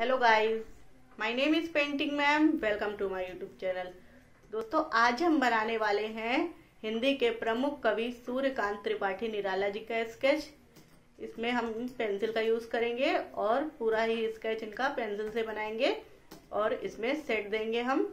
Hello guys my name is painting ma'am welcome to my YouTube channel दोस्तों, आज हम बनाने वाले हैं हिंदी के प्रमुख कवि सूर्यकांत त्रिपाठी निराला जी का स्केच इसमें हम पेंसिल का यूज़ करेंगे और पूरा ही स्केच इनका पेंसिल से बनाएँगे और इसमें सेट देंगे हम।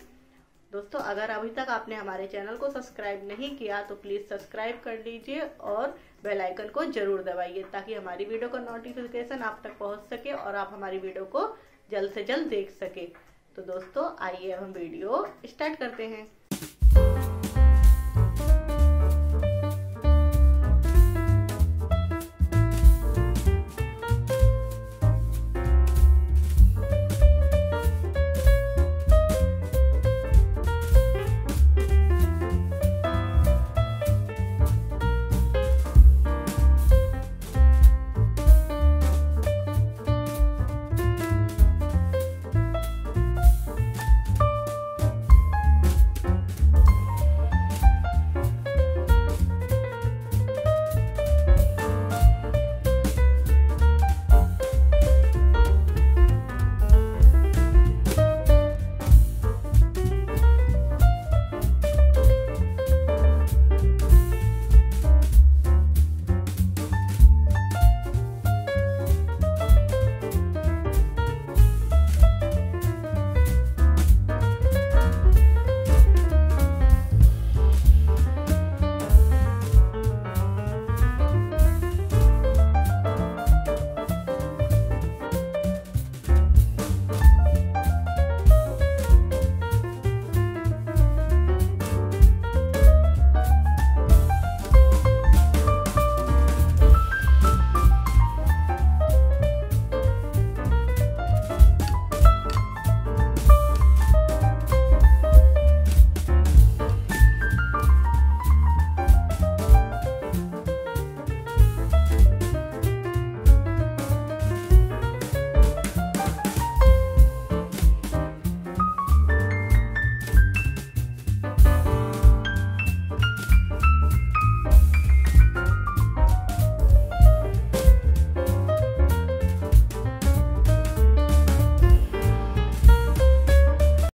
दोस्तों, अगर अभी तक आपने हमारे चैनल को सब्सक्राइब नहीं किया तो प्लीज़ सब्सक्राइब कर लीजिए और बेल आइकन को ज़रूर दबाइए ताकि हमारी वीडियो का नोटिफिकेशन आप तक पहुँच सके और आप हमारी वीडियो को जल्द से जल्द देख सके। तो दोस्तों, आइए हम वीडियो स्टार्ट करते हैं।